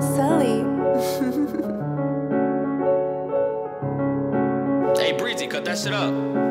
Sully. hey, Breezy, cut that shit up.